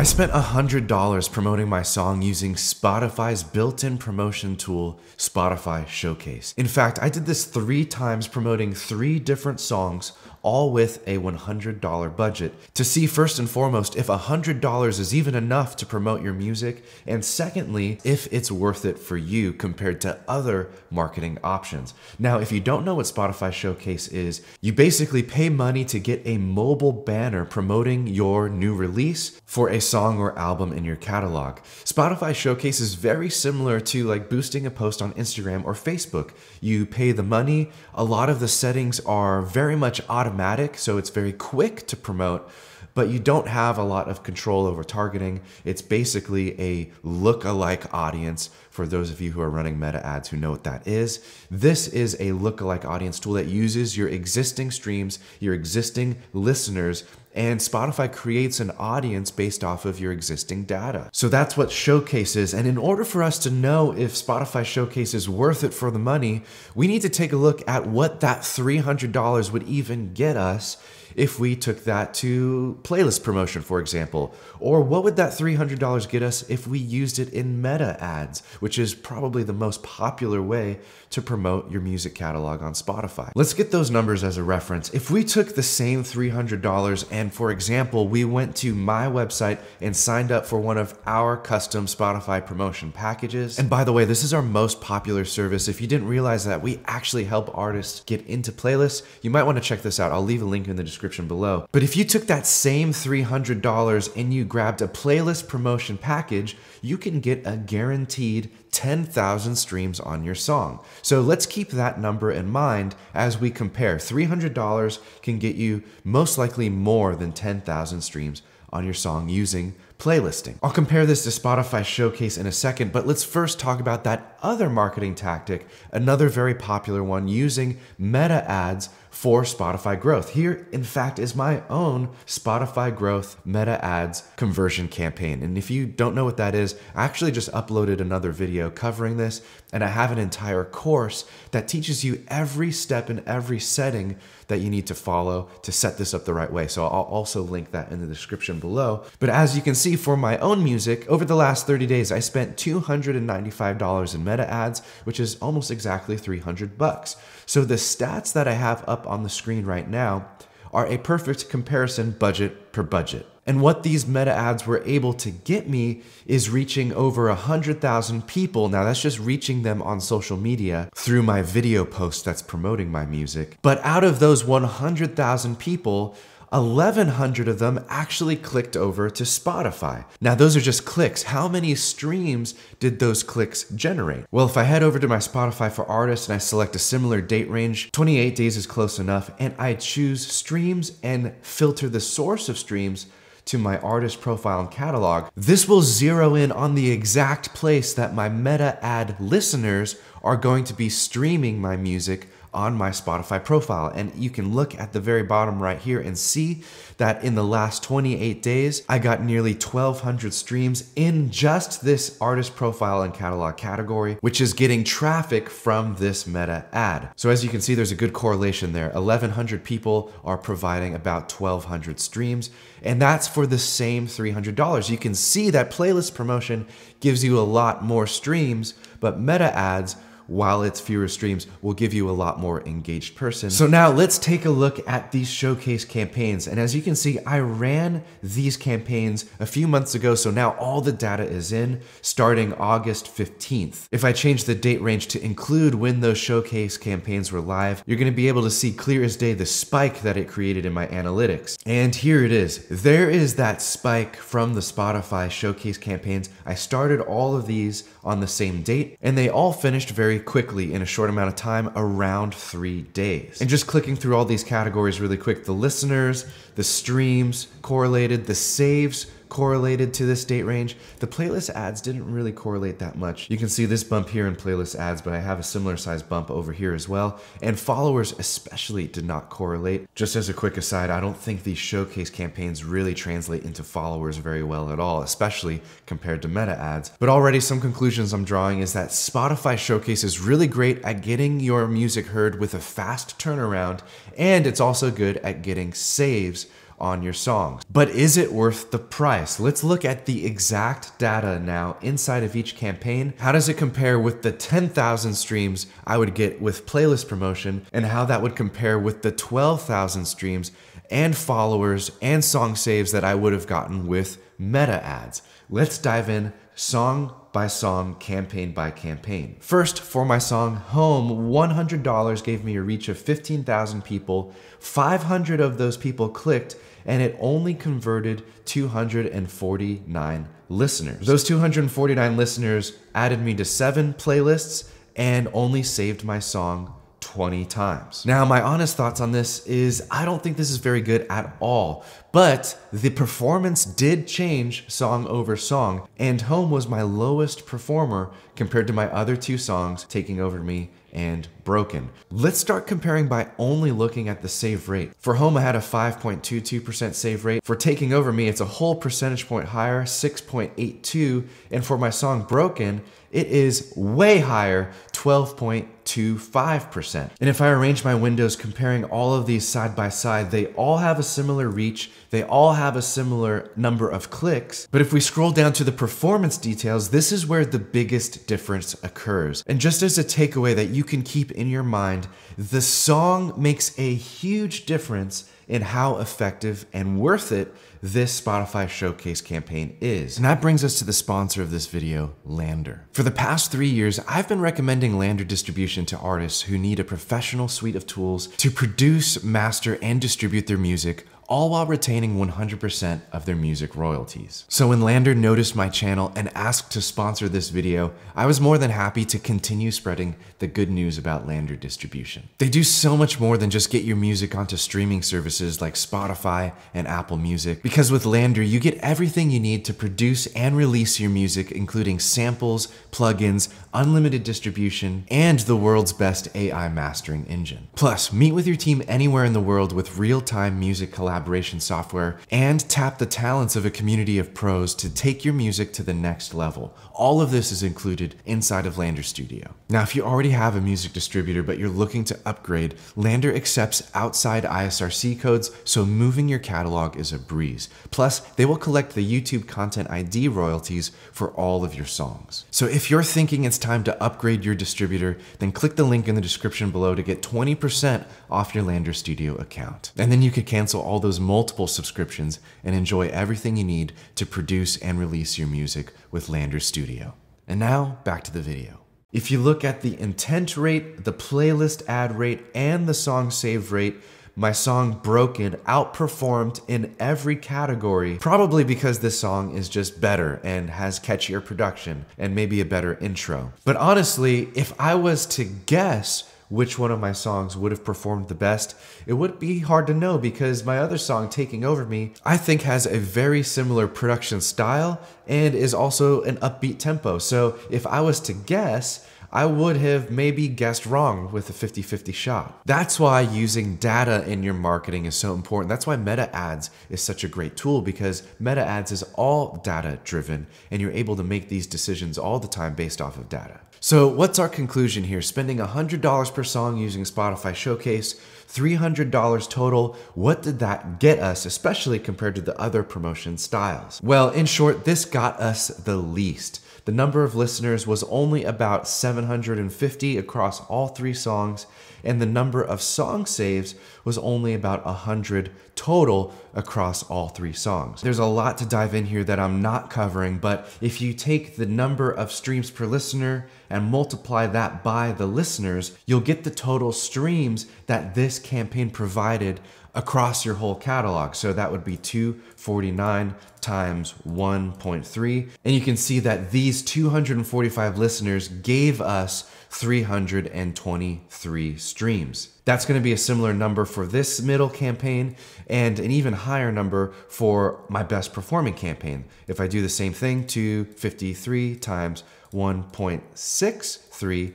I spent $100 promoting my song using Spotify's built-in promotion tool, Spotify Showcase. In fact, I did this three times promoting three different songs all with a $100 budget to see first and foremost if $100 is even enough to promote your music, and secondly, if it's worth it for you compared to other marketing options. Now, if you don't know what Spotify Showcase is, you basically pay money to get a mobile banner promoting your new release for a song or album in your catalog. Spotify Showcase is very similar to like boosting a post on Instagram or Facebook. You pay the money, a lot of the settings are very much automatic automatic, so it's very quick to promote, but you don't have a lot of control over targeting. It's basically a look-alike audience for those of you who are running meta ads who know what that is. This is a look-alike audience tool that uses your existing streams, your existing listeners, and Spotify creates an audience based off of your existing data. So that's what Showcase is. And in order for us to know if Spotify Showcase is worth it for the money, we need to take a look at what that $300 would even get us if we took that to playlist promotion, for example? Or what would that $300 get us if we used it in meta ads, which is probably the most popular way to promote your music catalog on Spotify? Let's get those numbers as a reference. If we took the same $300 and, for example, we went to my website and signed up for one of our custom Spotify promotion packages, and by the way, this is our most popular service. If you didn't realize that, we actually help artists get into playlists. You might want to check this out. I'll leave a link in the description description below. But if you took that same $300 and you grabbed a playlist promotion package, you can get a guaranteed 10,000 streams on your song. So let's keep that number in mind as we compare. $300 can get you most likely more than 10,000 streams on your song using playlisting. I'll compare this to Spotify Showcase in a second, but let's first talk about that other marketing tactic, another very popular one using meta ads for Spotify growth. Here, in fact, is my own Spotify growth meta ads conversion campaign. And if you don't know what that is, I actually just uploaded another video covering this, and I have an entire course that teaches you every step and every setting that you need to follow to set this up the right way. So I'll also link that in the description below. But as you can see for my own music, over the last 30 days, I spent $295 in meta ads, which is almost exactly 300 bucks. So the stats that I have up on the screen right now are a perfect comparison budget per budget. And what these meta ads were able to get me is reaching over 100,000 people. Now, that's just reaching them on social media through my video post that's promoting my music. But out of those 100,000 people, 1,100 of them actually clicked over to Spotify. Now, those are just clicks. How many streams did those clicks generate? Well, if I head over to my Spotify for artists and I select a similar date range, 28 days is close enough, and I choose streams and filter the source of streams to my artist profile and catalog, this will zero in on the exact place that my meta ad listeners are going to be streaming my music on my Spotify profile. And you can look at the very bottom right here and see that in the last 28 days, I got nearly 1,200 streams in just this artist profile and catalog category, which is getting traffic from this meta ad. So as you can see, there's a good correlation there. 1,100 people are providing about 1,200 streams, and that's for the same $300. You can see that playlist promotion gives you a lot more streams, but meta ads while it's fewer streams will give you a lot more engaged person. So now let's take a look at these showcase campaigns. And as you can see, I ran these campaigns a few months ago. So now all the data is in starting August 15th. If I change the date range to include when those showcase campaigns were live, you're gonna be able to see clear as day the spike that it created in my analytics. And here it is. There is that spike from the Spotify showcase campaigns. I started all of these on the same date and they all finished very quickly in a short amount of time, around three days. And just clicking through all these categories really quick, the listeners, the streams correlated, the saves correlated to this date range. The playlist adds didn't really correlate that much. You can see this bump here in playlist adds, but I have a similar size bump over here as well. And followers especially did not correlate. Just as a quick aside, I don't think these showcase campaigns really translate into followers very well at all, especially compared to meta ads. But already some conclusions I'm drawing is that Spotify Showcase is really great at getting your music heard with a fast turnaround, and it's also good at getting saves on your songs. But is it worth the price? Let's look at the exact data now inside of each campaign. How does it compare with the 10,000 streams I would get with playlist promotion and how that would compare with the 12,000 streams and followers and song saves that I would have gotten with meta ads. Let's dive in song by song, campaign by campaign. First, for my song Home, $100 gave me a reach of 15,000 people. 500 of those people clicked, and it only converted 249 listeners. Those 249 listeners added me to seven playlists and only saved my song 20 times. Now, my honest thoughts on this is I don't think this is very good at all, but the performance did change song over song, and Home was my lowest performer compared to my other two songs, Taking Over Me and Broken. Let's start comparing by only looking at the save rate. For Home, I had a 5.22% save rate. For Taking Over Me, it's a whole percentage point higher, 6.82. And for my song Broken, it is way higher, 12.25%. And if I arrange my windows comparing all of these side by side, they all have a similar reach, they all have a similar number of clicks. But if we scroll down to the performance details, this is where the biggest difference occurs. And just as a takeaway that you can keep in your mind, the song makes a huge difference in how effective and worth it this Spotify Showcase campaign is. And that brings us to the sponsor of this video, LANDR. For the past three years, I've been recommending LANDR distribution to artists who need a professional suite of tools to produce, master, and distribute their music all while retaining 100% of their music royalties. So when LANDR noticed my channel and asked to sponsor this video, I was more than happy to continue spreading the good news about LANDR distribution. They do so much more than just get your music onto streaming services like Spotify and Apple Music, because with LANDR, you get everything you need to produce and release your music, including samples, plugins, unlimited distribution, and the world's best AI mastering engine. Plus, meet with your team anywhere in the world with real-time music collaboration software and tap the talents of a community of pros to take your music to the next level. All of this is included inside of LANDR Studio. Now, if you already have a music distributor but you're looking to upgrade, LANDR accepts outside ISRC codes, so moving your catalog is a breeze. Plus, they will collect the YouTube Content ID royalties for all of your songs. So if you're thinking it's time to upgrade your distributor, then click the link in the description below to get 20% off your LANDR Studio account. And then you could cancel all those multiple subscriptions and enjoy everything you need to produce and release your music with LANDR Studio. And now, back to the video. If you look at the intent rate, the playlist add rate, and the song save rate, my song Broken outperformed in every category, probably because this song is just better and has catchier production and maybe a better intro. But honestly, if I was to guess which one of my songs would have performed the best, it would be hard to know because my other song, Taking Over Me, I think has a very similar production style and is also an upbeat tempo. So if I was to guess, I would have maybe guessed wrong with a 50 50 shot. That's why using data in your marketing is so important. That's why meta ads is such a great tool because meta ads is all data driven and you're able to make these decisions all the time based off of data. So, what's our conclusion here? Spending $100 per song using Spotify Showcase, $300 total. What did that get us, especially compared to the other promotion styles? Well, in short, this got us the least. The number of listeners was only about 750 across all three songs, and the number of song saves was only about 100 total across all three songs. There's a lot to dive in here that I'm not covering, but if you take the number of streams per listener and multiply that by the listeners, you'll get the total streams that this campaign provided across your whole catalog. So that would be 249 times 1.3. And you can see that these 245 listeners gave us 323 streams. That's going to be a similar number for this middle campaign and an even higher number for my best performing campaign. If I do the same thing to 53 times 1.63,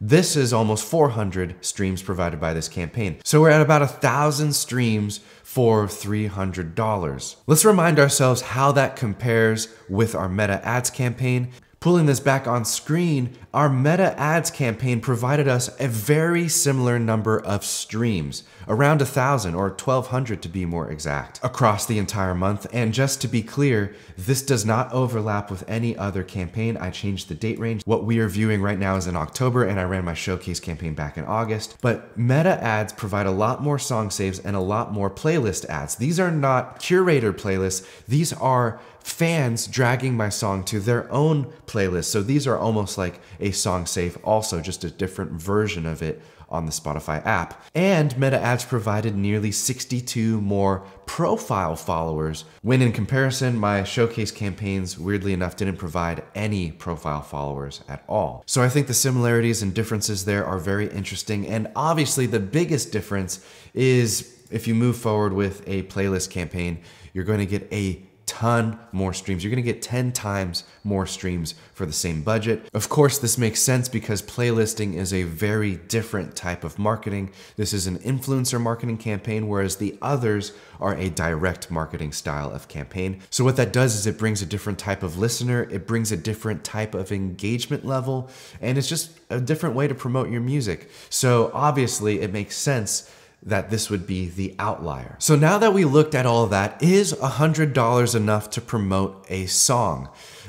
this is almost 400 streams provided by this campaign. So we're at about a thousand streams for $300. Let's remind ourselves how that compares with our meta ads campaign. Pulling this back on screen, our Meta Ads campaign provided us a very similar number of streams, around 1,000 or 1,200 to be more exact, across the entire month. And just to be clear, this does not overlap with any other campaign. I changed the date range. What we are viewing right now is in October, and I ran my showcase campaign back in August. But Meta Ads provide a lot more song saves and a lot more playlist adds. These are not curator playlists, these are fans dragging my song to their own playlist. So these are almost like a song safe, also just a different version of it on the Spotify app. And Meta Ads provided nearly 62 more profile followers, when in comparison, my showcase campaigns, weirdly enough, didn't provide any profile followers at all. So I think the similarities and differences there are very interesting. And obviously, the biggest difference is if you move forward with a playlist campaign, you're going to get a ton more streams. You're gonna get 10 times more streams for the same budget. Of course, this makes sense because playlisting is a very different type of marketing. This is an influencer marketing campaign, whereas the others are a direct marketing style of campaign. So what that does is it brings a different type of listener, it brings a different type of engagement level, and it's just a different way to promote your music. So obviously it makes sense that this would be the outlier. So now that we looked at all that, is $100 enough to promote a song?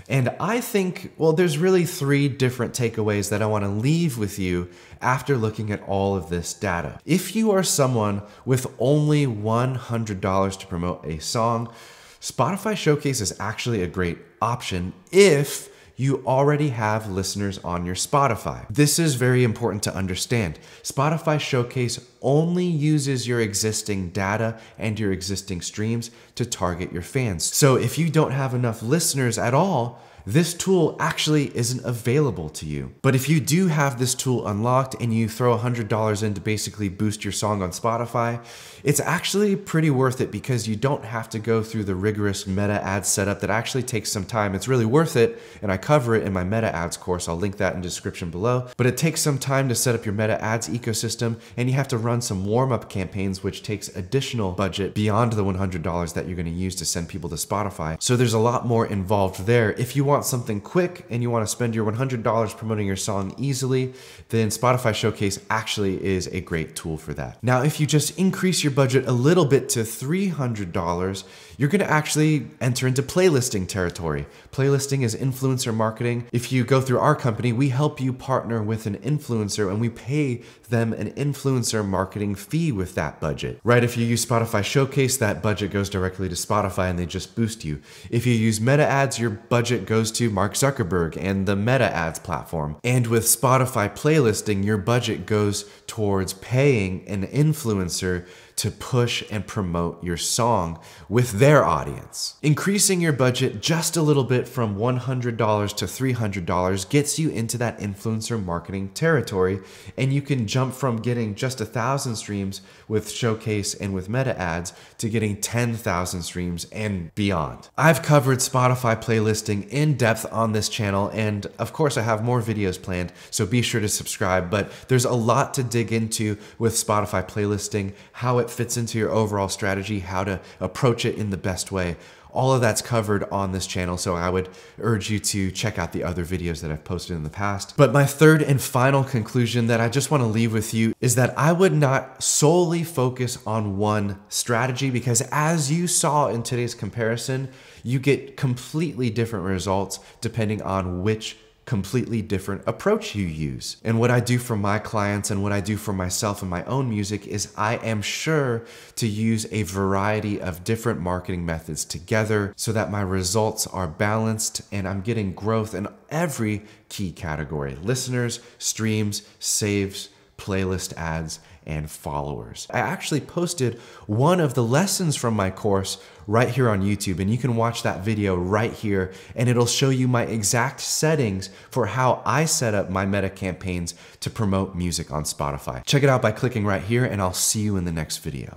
And I think, well, there's really three different takeaways that I want to leave with you after looking at all of this data. If you are someone with only $100 to promote a song, Spotify Showcase is actually a great option if you already have listeners on your Spotify. This is very important to understand. Spotify Showcase only uses your existing data and your existing streams to target your fans. So if you don't have enough listeners at all, this tool actually isn't available to you. But if you do have this tool unlocked and you throw $100 in to basically boost your song on Spotify, it's actually pretty worth it because you don't have to go through the rigorous meta ads setup that actually takes some time. It's really worth it, and I cover it in my meta ads course. I'll link that in the description below. But it takes some time to set up your meta ads ecosystem, and you have to run some warm up campaigns, which takes additional budget beyond the $100 that you're gonna use to send people to Spotify. So there's a lot more involved there. If you want want something quick and you want to spend your $100 promoting your song easily, then Spotify Showcase actually is a great tool for that. Now, if you just increase your budget a little bit to $300, you're going to actually enter into playlisting territory. Playlisting is influencer marketing. If you go through our company, we help you partner with an influencer and we pay them an influencer marketing fee with that budget. Right? If you use Spotify Showcase, that budget goes directly to Spotify and they just boost you. If you use meta ads, your budget goes to Mark Zuckerberg and the Meta Ads platform. And with Spotify playlisting, your budget goes towards paying an influencer to push and promote your song with their audience. Increasing your budget just a little bit from $100 to $300 gets you into that influencer marketing territory, and you can jump from getting just a thousand streams with Showcase and with Meta ads to getting 10,000 streams and beyond. I've covered Spotify playlisting in depth on this channel, and of course, I have more videos planned, so be sure to subscribe. But there's a lot to dig into with Spotify playlisting, how it it fits into your overall strategy, how to approach it in the best way. All of that's covered on this channel, so I would urge you to check out the other videos that I've posted in the past. But my third and final conclusion that I just want to leave with you is that I would not solely focus on one strategy because as you saw in today's comparison, you get completely different results depending on which completely different approach you use. And what I do for my clients and what I do for myself and my own music is I am sure to use a variety of different marketing methods together so that my results are balanced and I'm getting growth in every key category listeners, streams, saves, playlist adds, and followers. I actually posted one of the lessons from my course right here on YouTube, and you can watch that video right here, and it'll show you my exact settings for how I set up my meta campaigns to promote music on Spotify. Check it out by clicking right here, and I'll see you in the next video.